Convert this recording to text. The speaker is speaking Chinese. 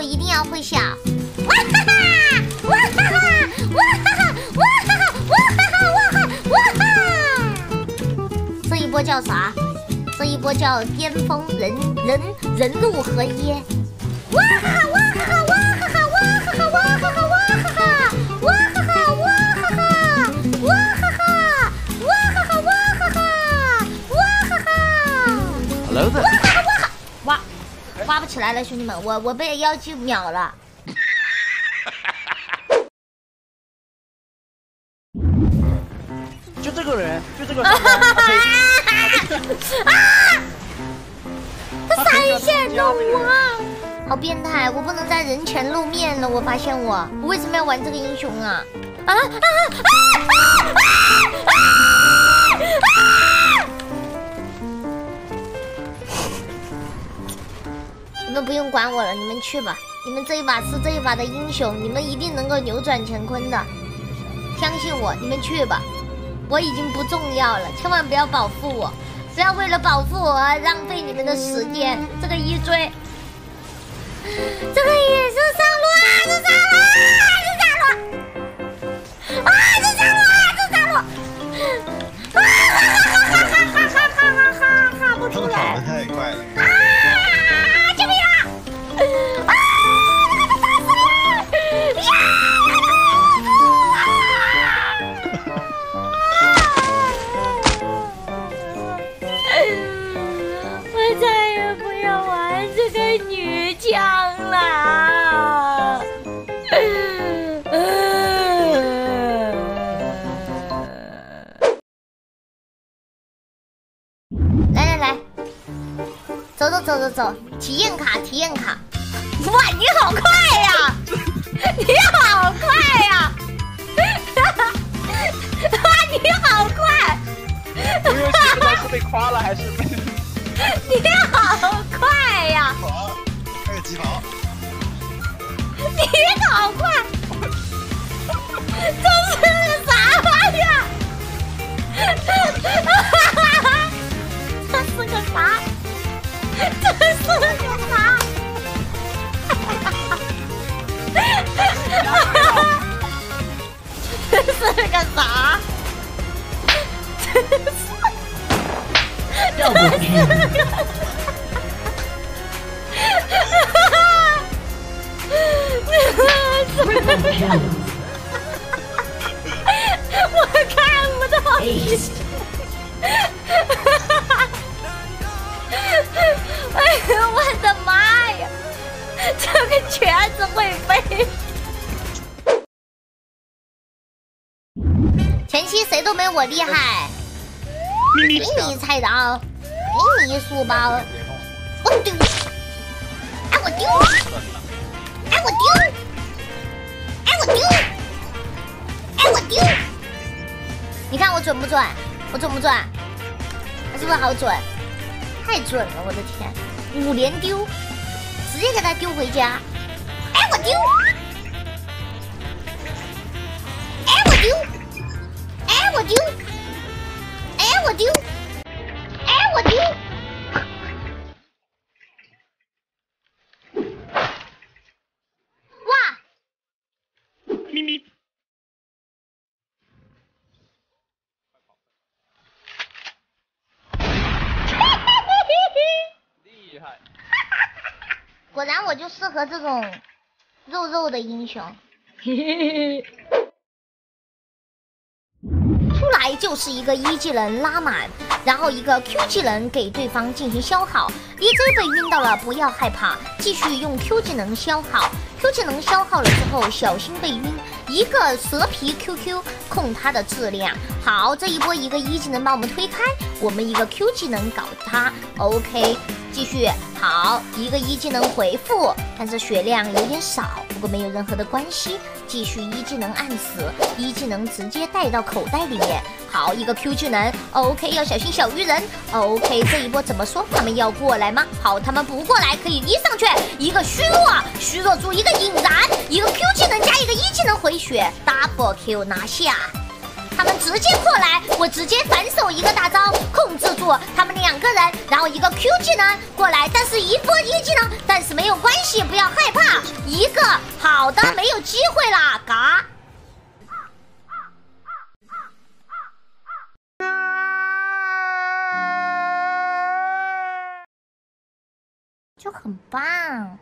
我一定要会笑。哇哈哈！哇哈哈！哇哈哈！哇哈哈！哇哈哈！哇哈！哇哈！这一波叫啥？这一波叫巅峰人人人路合一。哇哈哈！挖不起来了，兄弟们，我我被妖姬秒了。就这个人，就这个上班，他可以啊！他三线的我，好变态！我不能在人前露面了。我发现我，我为什么要玩这个英雄啊？啊啊啊啊啊啊！你们不用管我了，你们去吧。你们这一把是这一把的英雄，你们一定能够扭转乾坤的。相信我，你们去吧。我已经不重要了，千万不要保护我，不要为了保护我而浪费你们的时间。这个一追，这个也是上路啊，是上路，个女枪了。来来来，走走走走走，体验卡体验卡。哇，你好快呀！你好快呀！哇，你好快！不知道是被夸了还是被。你好快呀！跑，开个疾跑。你好快！这是个啥玩意儿？这是个啥？这是个啥？这是个啥？这是。要我看不到你。哎呦，我的妈呀！这个瘸子会飞。前期谁都没我厉害。给你菜刀，给你书包，我丢！哎我丢！哎我丢！我丢！哎我丢！你看我准不准？我准不准？我是不是好准？太准了！我的天，五连丢，直接给他丢回家！哎我丢！哎我丢！哎我丢！咪咪。厉害！果然我就适合这种肉肉的英雄。出来就是一个一技能拉满，然后一个 Q 技能给对方进行消耗。EZ 被晕到了，不要害怕，继续用 Q 技能消耗。Q 技能消耗了之后，小心被晕。一个蛇皮 QQ 控他的质量。好，这一波一个一技能把我们推开，我们一个 Q 技能搞他。OK，继续。好，一个一技能回复，但是血量有点少，不过没有任何的关系。继续一技能按死，一技能直接带到口袋里面。好，一个 Q 技能，OK，要小心小鱼人。OK，这一波怎么说？他们要过来吗？好，他们不过来，可以一上去，一个虚弱，虚弱出一个引燃，一个 Q 技能加一个一技能回血，Double Q 拿下。他们直接过来，我直接反手一个大招他们两个人，然后一个 Q 技能过来，但是一波一技能，但是没有关系，不要害怕，一个好的没有机会了，嘎，就很棒。